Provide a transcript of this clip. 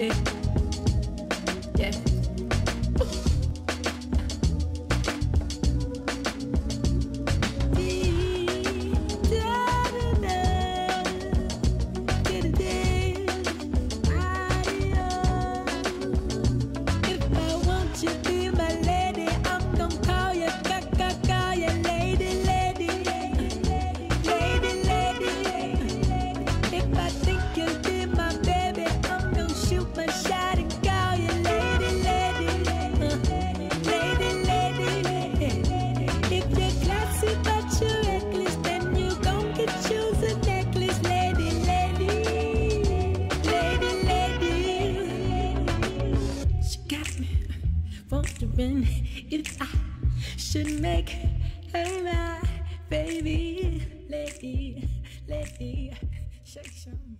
day. wondering if I should make her my baby, lady, lady, shake some.